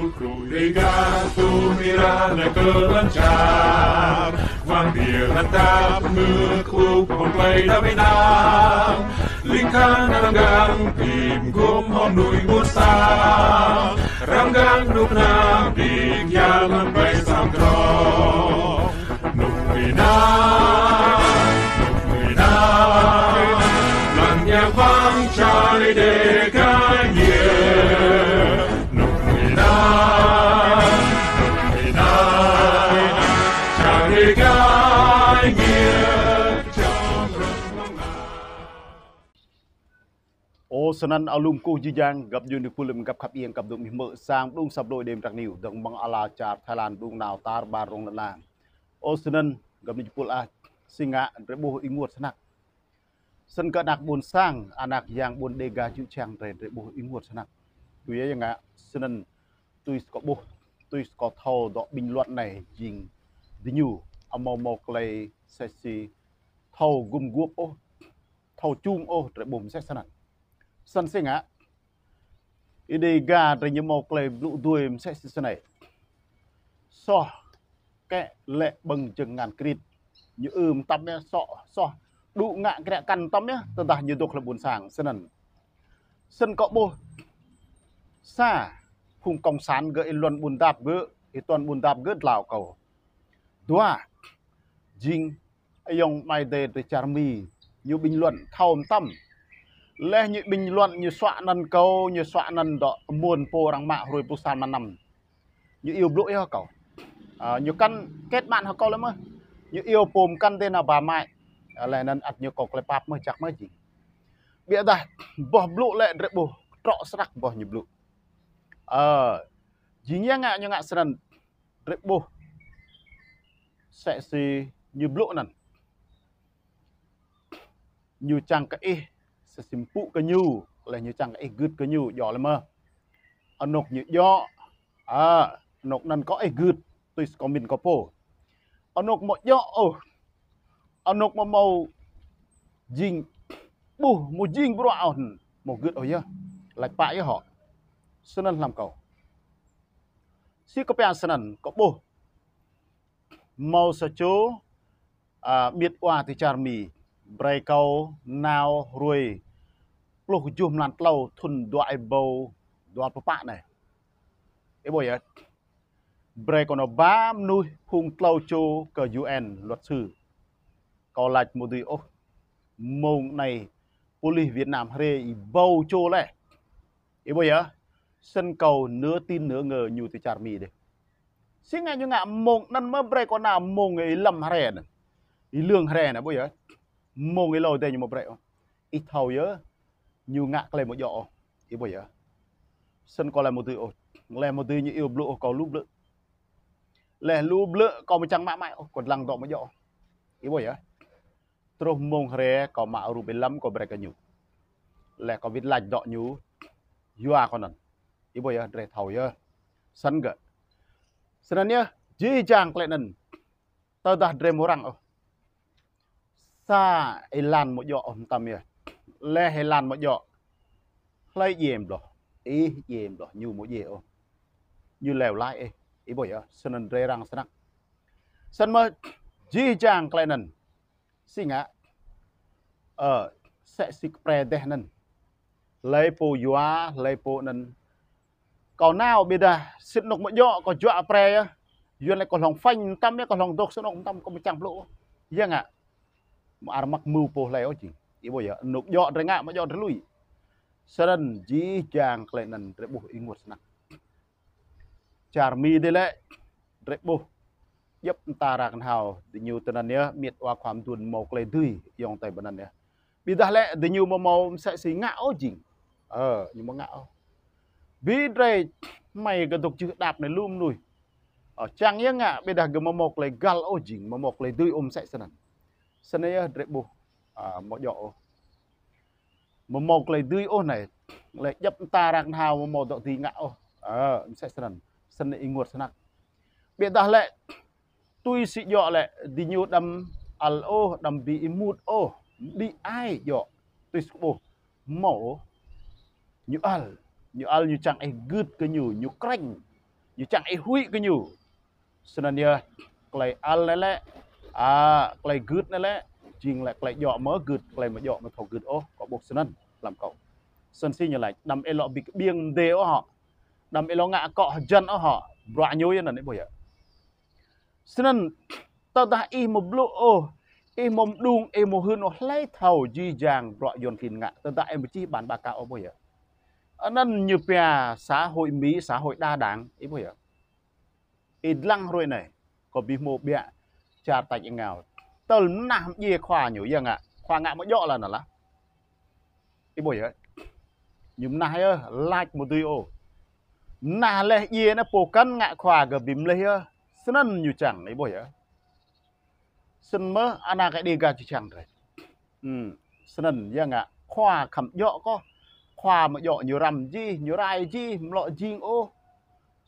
fulcru sepulcro legato mirada ke lancar Wanneer het dapet klop play na binang Lingkan ranggang tim gum hon honui musa Ranggang nuk na bigyan bay samdro Nuk ina Nuk ina Lan yang vang chai de sanan alum ko jijang gap yun pulum gap khap ieng gap dum mơ sang dung sab đôi đêm rạc niu dong bang ala char thailand dung nào, tar, ba rong la o sanan gap ni pul a singa rebo inguat sanak sân cỡ đặc buồn sang anak yang buồn đề gà chang chàng rèn rèn bố ý nguồn sân tùy ấy ngã sân tùy có bố tùy có thâu đó bình luận này dình đi nhu amo mo lê sexy thâu gum guop ô, thâu chung ô rèn bồm xét sân sân sinh á ý đi gà rồi như một lệ lụ đuôi em sẽ sân này. So kẹ lệ bằng chừng ngàn krit như ưm tâm nhé so so. Đủ ngạ cái căn tâm nhé, tần tà như đục là buồn sàng sân ẩn. Sân cọ bô xa khung công sán gợi luận buồn đạp gỡ thì toàn buồn đạp gỡ lào cầu. Đua jing ayong mai đề để mi, như bình luận thao tâm លេះញិប៊ីងលន់ញិស្វាក់និនកោញិស្វាក់និនដមួនពោរងម៉ាក់រួយពុសានម៉ាណាំញិអ៊ីវប្លុអីហកោអញិកាន់កេតបានហកោលមើញិអ៊ីវពុំកាន់ទេណាបាម៉ៃឡែនិនអត់ញិកោក្លេប៉ាប់មើចាក់មើជីបៀដាបោះប្លុលែរបោះត្រកស្រាក់បោះញិប្លុអឺជីញ៉ាងញ៉ាងស្រិនរបោះសេស៊ីញិប្លុណាន់ញូចាំងកអ៊ី sesimpu kenyu oleh nyu chang eh good kenyu yo le mơ anok nyu yo à anok nan có eh good tôi có min có po anok mo yo oh anok mo mau jing bu mo jing bro on mo good oh ya lại pa yo họ senan làm cầu si có pe senan có bu mau sa chu à biết qua thì charmi ប្រៃកោណាវរួយផ្លុះយុះឡានក្លោធុនដួអៃបោដួបប៉ាណែអីបយប្រៃកោណបាម lúc chùm lăn lâu thun đoại bầu đoại bà bạ này. Ấy bây giờ bre còn nó nuôi phung lâu chô cờ UN luật sư. Có lạch một đứa ô, mông này police Việt Nam rê bầu chô lẹ ấy bây sân cầu nửa tin nửa ngờ nhiều từ chả mì đấy xin ngay như ngạ mông năn mơ bre còn nào mông ấy lầm rè này? Lương rè này bây giờ mông ấy lâu đây nhưng mà bre ít thầu nhớ như ngạc lên một dọ ý bởi nhớ sân còn là một từ là một từ như yêu blue có lúc lự. Là lúc lự có một trăng mã mại còn lăng dọ một dọ ý bởi nhớ terus mông hre có mã ru bên lắm có bệ cái nhủ là có viết lạch dọ nhú. Yua con nần. Ý bởi nhớ để thầu giờ sân gỡ sân nhớ dì chàng lại nần. Tao đã để một răng. Sa một dọ ông om vậy ya le ilan mo yo lấy yem do ý yem do như mo ye o như lèo lại e ý boy ya sân re rang sanak sân mơ ji jang kleinen singa ờ sẽ xịt pre đeh nân lấy po yua lấy po nân còn nào bây giờ xịt nục mo yo có dọa pre ya yun lại còn lòng phanh tâm ya còn lòng độc sân ông tâm có một chẳng lộ dân ạ armak mu po lai oji ibo ya nuk yo renga ma yo lui seren ji jang klenan rebuh ingut nak charmi de le yep tara kan hao di nyu tanan ya miet wa kwam tun mo klei dui yong tai banan ya bi dah le di nyu mo mo sa si nga oji ờ nhưng mà ngạo vì đây mày cái tục chữ đạp này lum nuôi ở ờ, trang nhá ngạ bây giờ cái mà lấy gal ô jing mà lấy tươi ôm sẽ sân senaya drebu à một dọ một một lấy tươi ô này, lấy dập ta đang hào một một độ thì ngạo ờ sẽ sân sân này nguột sân biệt ta lệ tôi sĩ dọ lệ, đi nhiều đâm al ô, đâm bị mút ô. Đi ai dọ? Tôi sụp mổ. Như al. Như al như chẳng ai gứt cái nhiều như canh. Như chẳng ai hui cái nhu senania clay al ជាងលែកក្លែកយកមើគឺក្លែកមកយកមកថោគឺអូក៏បុកស្និនឡាំកោសិនស៊ីញឡៃដាំអេឡោប៊ីកបៀងដេអូហោដាំអេឡោងាក់កោចិនអូហោប្រាក់ញយណានេះបុយស្និនតោះតាអ៊ីមកប្លូអូអ៊ីមុំឌូងអ៊ីមូហ៊ឺនអូឡៃថោជីយ៉ាងប្រាក់យនគិនងាក់តោះតាអេមជីបានបាកាអូបុយអានញឺពែសាហុយមីសាហុយដាដាងអ៊ីបុយអ៊ីឡាំងរួយណៃក៏ប៊ីមូបៀចាតតាច់ងោ tờ nằm dìa khoa nhủ dân ạ khoa ngạ mỗi dọ là nó là cái buổi giờ nhưng nãy ơ, like một tuy ô nà lệ dìa nó bổ cân ngạ khoa gờ bìm lệ ơ. Sân nhủ chẳng ý buổi giờ xin mơ anh à cái đi gà chỉ chẳng rồi. Ừ sân dân ạ. Khoa khẩm dọ có. Khoa mà dọ nhiều rằm gì nhiều rai gì lọ jing ô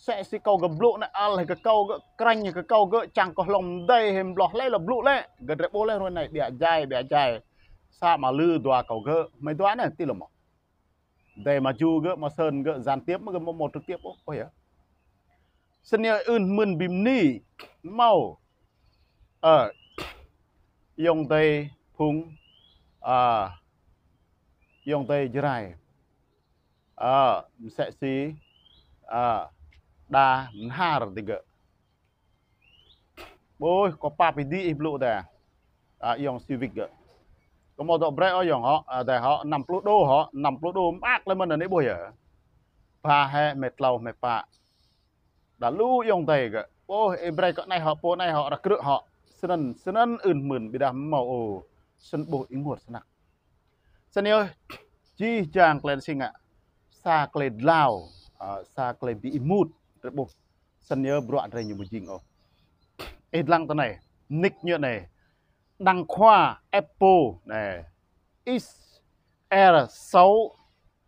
sẽ si câu gầm lụ này à, al hay cái câu gỡ canh, cái câu gỡ chẳng có lòng đây hem lọ lấy là lụ lấy gần rẽ bố lên rồi này, bẻ dài bẻ dài. Sa mà lư đoà cầu gỡ, mấy đoán này, tí là mỏ. Đây mà chu gỡ, mà sơn gỡ giàn tiếp mà gỡ một một trực tiếp, ô, ôi sân nhà ưn mừng bìm ni mau. Ờ, Ở yong tây phung à yong tây dưới này ờ, à sẽ si à dah menhar tiga. Boy, kau papi di iblu dah. À, yong civic gỡ. Có một dọc break ở yong họ, à, để họ nằm lút đô họ, nằm lút đô mát lên mình ở nấy bùi ở. Ba hè mệt lâu mệt bạ. Đã lưu yong thầy gỡ. Ôi, em break ở này họ, bố này họ, là cửa họ. Sơn sơn ơn ươn mượn bị đám màu ồ. Sơn bố ý ngột sơn nặng. Sơn ơi, chi chàng lên sinh ạ. Sa lên lao, sa lên bị mút. Kle bi sân nhớ bro anh nhiều một jing ô. Ít lăng tên này nick như này đăng khoa apple này XR6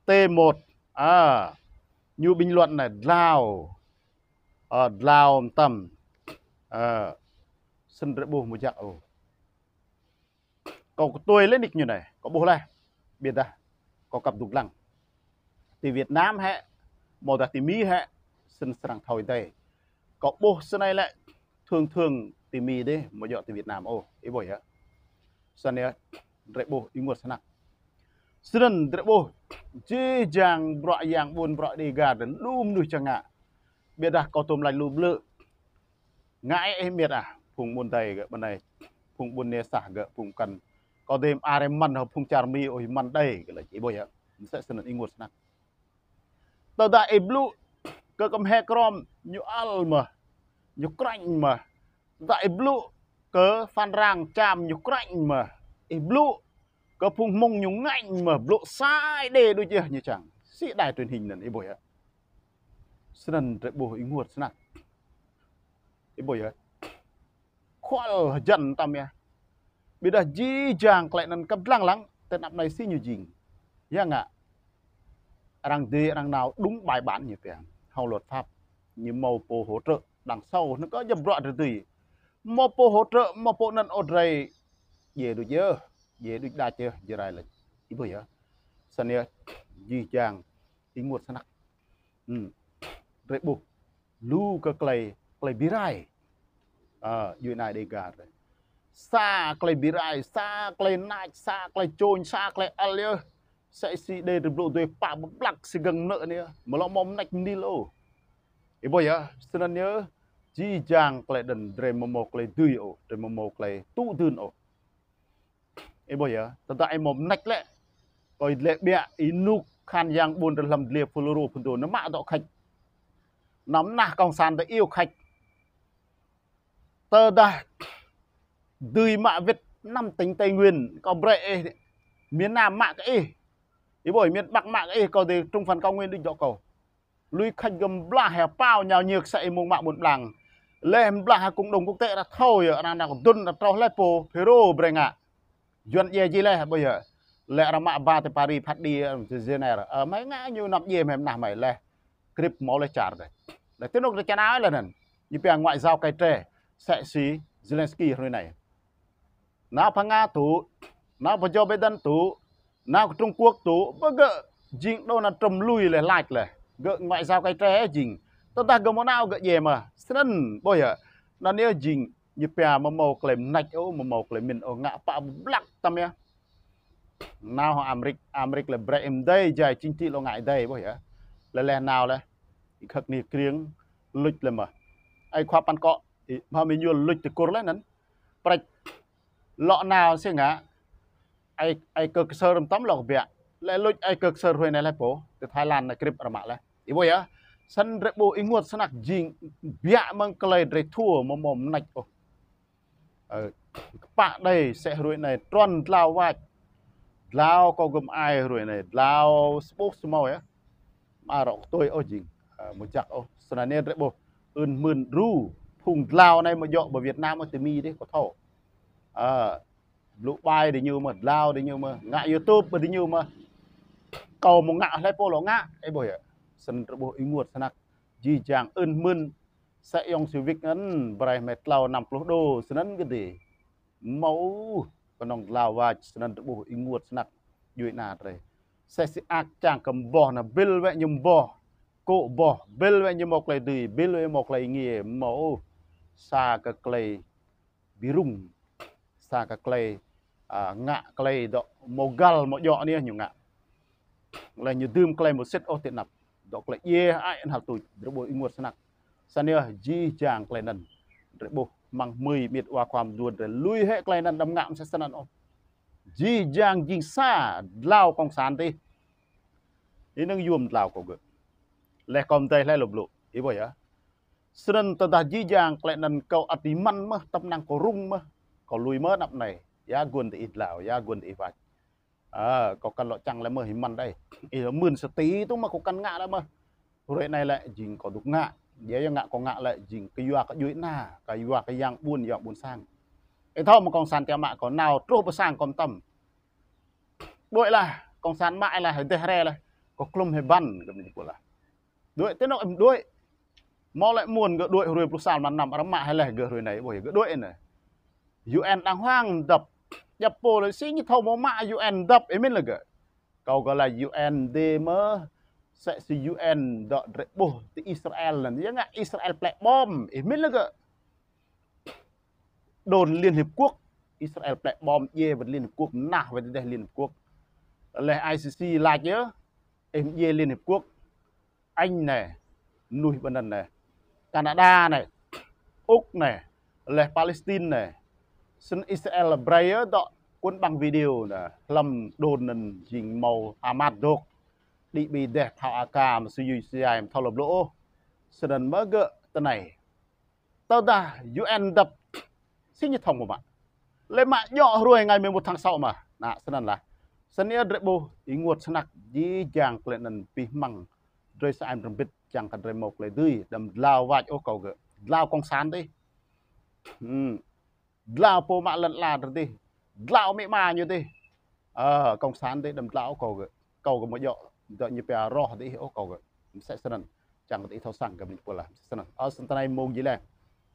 T1 à như bình luận này lao ở ờ, lao tầm à, sân rebo một dạng ô có tôi lên nick như này có bố này biết ra có cặp đục lăng. Thì Việt Nam hệ một là thì Mỹ hệ sân sẵn thôi đây có bố sân này lại thường thường thì mì đi, mà dọa từ Việt Nam. Ô ý bồi hả? Sân này rệ bố ý ngột sân nặng sân rệ bố chê chàng bọa giang buồn bọa đi gà đến lùm nuôi chẳng ạ biết đã có tôm lại lùm lự. Ngãi em biết à phùng buồn tay gỡ bên này, phùng buồn nè xả gỡ, phùng cần. Có đêm à em mặn hợp phùng chà mi ôi, mặn đây cái là chỉ bồi hả? Sẽ sân ý ngột sân nặng tờ đại blue ke កំហែក្រមញូអលមកញូក្រាញ់មកដាក់អ៊ីប្លូកើហ្វាន់រាងចាមញូក្រាញ់មកអ៊ីប្លូក៏ភុងមុងញងងាញ់មើប្លុកសាយដេដូចជាញ៉ចាំងស៊ីដែរទុនហ៊ីងនឹងអីបុយស្និនរបួសអ៊ីងួតស្នាក់អីបុយខ្វល់ចិនតាមយ៉ាបិដាជីយ៉ាងក្លែកនឹងកំឡាំងឡាំងតែណាប់ណៃស៊ីញូជីងយ៉ាងអារាំងដេរាំងណៅដុំបាយបានញ៉ាទាំង hầu luật pháp. Như màu bộ hỗ trợ đằng sau nó có dầm rõ rồi tùy. Màu bộ hỗ trợ màu bộ nên ở đây về được chưa? Về được đa chưa? Giờ này là ý bây giờ sân này gì chàng ý một sân ừ. Rồi buộc, lưu cơ clay clay birai ờ dưới này đây gà rồi. Xa clay birai xa clay nai xa clay trôn xa clay alia sẽ si đề được lộ tuổi pa một lắc si gần nợ nè. Mà lo mom nách đi lô. Ý bây giờ xin nhớ chỉ chàng lại đần dre mà một lại tươi ổ. Dre mà một lại tu tươn ổ. Ý bây giờ tao tại mom nách lệ rồi lệ bịa ý nụ khan giang buồn được làm liệp phô phun đồ. Nó mạ tọ khách. Nắm nà công sản đã yêu khách. Tơ đà. Tươi mạ việt, năm tính tây nguyên. Có bệ miền nam mạ cái ý bởi miền bắc mạng ấy có thì trung phần cao nguyên định dọ cầu lui khách gầm bla hè bao nhào nhược sẽ mùng mạng một làng. Lên bla cũng đồng quốc tế là thôi, ở đang đang tuân là trâu lepo pero brenga duyên gì gì lẽ bây giờ. Lẽ là mạ ba thì Paris phát đi ờ, Geneva ở ờ, mấy ngã như nằm gì mà nằm mày lẽ clip máu lấy chả rồi. Để tiếp tục cho nói là nè như bây ngoại giao cái trẻ sẽ xí, Zelensky hồi này. Nào phang Nga tụ nào phải cho Biden tụ nào của Trung Quốc tố, bơ gỡ dính đâu là trầm lùi là lạch là gỡ ngoại giao cái trẻ dính tất ta gỡ món nào gỡ gì mà. Sân bây giờ nó nếu dính như pia mà màu klem nạch ô, mà màu klem mình ô, ngã pa black tâm ya nào họ Amrik Amrik là bre em đây giải chính trị lo ngại đây bây giờ là lẽ nào là khắc ni kiếng lịch là mà. Ai khoa pan cọ mà mình vừa lịch thì cổ lên nấn. Bạch lọ nào sẽ ngã? ណៅសៀងអាអៃអៃកឹកសើរំតំលកវាលែលុចអៃកឹកសើរហួយណែឡែពោទៅថៃឡាននៅគ្រីបរម៉ាឡែអ៊ីបុយសិនរបូអ៊ីងួតស្នាក់ជីងវាក់មងក្លែរេធัวមកមកណាច់អូអឺក្បាក់ដីសេះរួយណែត្រន់ឡាវវាច់ឡាវក៏គំអាយរួយណែឡាវស្ពុះស្មោយមករកទុយអូជីងមួយចាក់អូស្នានេះរបូអឿនមឿនរូ phùng lao này mà dọn bởi Việt Nam ở mi đấy có thổ à, lũ bay thì nhiều mà lao thì nhiều mà, ngã YouTube thì nhiều mà. Cầu một ngã lấy polo ngã ấy bởi sân bộ ý nguột, sân gì chàng ơn mơn sẽ dùng sự việc ngân bài mệt lao nằm lỗ đô, sân cái gì? Mẫu, còn nòng lao và sân bộ ý nguột, sân dưới nà rồi sẽ sẽ ác chàng cầm bò là bill vậy nhưng bò cổ bò bill vậy nhưng một lại từ bill vậy một lại nghề mẫu sa ke clay birung xa cái clay à, ngạ clay đó mogal mo yo ni nyu ngạ là như dum clay một set ô tiện nạp đó clay ye ai ăn hal tu rebo ingot sanak sania ji jang clay nan rebo mang mười miệt quaความduồn rồi lui hệ clay nan đâm ngạm sẽ sanan ô ji jang jing sa lao kong san ti ini nang yum lao ko ge le kom tay le lục lục ý vậy á sân tờ ta dí giang lại nần cầu ắt đi măn mà tâm năng có rung mà có lùi mơ nằm này Ya guồn thì ít lão ya guồn thì ít vạch à có căn lọ chăng lại mơ hình măn đây. Ý là mươn sợ tí tung mà có căn ngạ đó mà rồi này lại dình có đục ngạ dễ ngạ có ngạ lại dình cái yuà cái dưới na cái yuà cái yang buồn dọn buồn sang. Cái thao mà con sàn theo mạ có nào trô bơ sang con tâm đội là con sàn mại là hơi tê là có klum hay ban cái mình của là. Đội thế nào đội mau lại muôn gỡ đuổi rồi perusahaan mà nằm ở mạ hay là gỡ rồi này bởi gỡ đuổi này. UN đang hoang đập jag på le si ni thau mo ma UN dap e min laga kau kala UN de ma sẽ si UN dot rebo ti Israel lan yang ngak Israel plek bom e min laga đồn Liên Hiệp Quốc Israel plek bom ye vật Liên Hiệp Quốc nah vật đeh Liên Hiệp Quốc leh ICC lạc nhớ em ye Liên Hiệp Quốc Anh này nuôi bên này Canada này Úc này leh Palestine này xin Israel Breyer đó quân bằng video là lầm đồn nền dính màu Ahmad đột đi bị đẹp thảo aka mà suy duy suy ai thao lập lỗ. Sự đần mơ gỡ tên này. Tao ta UN đập. Xin nhật thông của bạn. Lên mạng nhỏ rồi ngày 11 tháng sau mà. Nạ xin đần là. Xin nhớ rệ bố ý nguột sẵn nạc dì dàng lên nền pi măng rồi sẽ em rừng bít chẳng cần rồi mộc lời tươi đầm lao vạch ô cầu gỡ lao con sán đi ừ lao po mạ lần là rồi đi. Lao mẹ mà như đi. Ờ công sản đi, đầm lao cầu gợi cầu gợi một dọ dọ như bè ro đi, ô, cầu gợi sẽ sân chẳng có thể thao sẵn cái mình của là sân ở ờ, sân tay mông gì là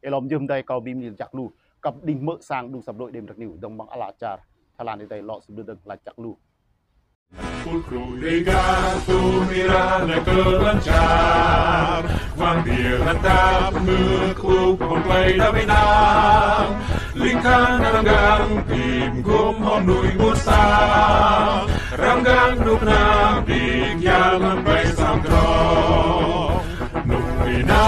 lòng dùm đây, cầu bìm nhìn chặt lù. Cặp đình mỡ sang đủ sập đội đêm đặc nhiều đồng bằng ala char thà Lan đây, lọ sụp đường là chặt lu Pulcro legato mirare ke lancar Vang dia lantap ngekuk play đam nam. Linh khang ranggang tim gom hon nui buốt xa Ranggang đục nam đi yang bay sang tro Nục người na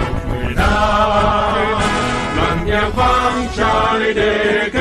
Nục người na Làn nhạc vang trái để ca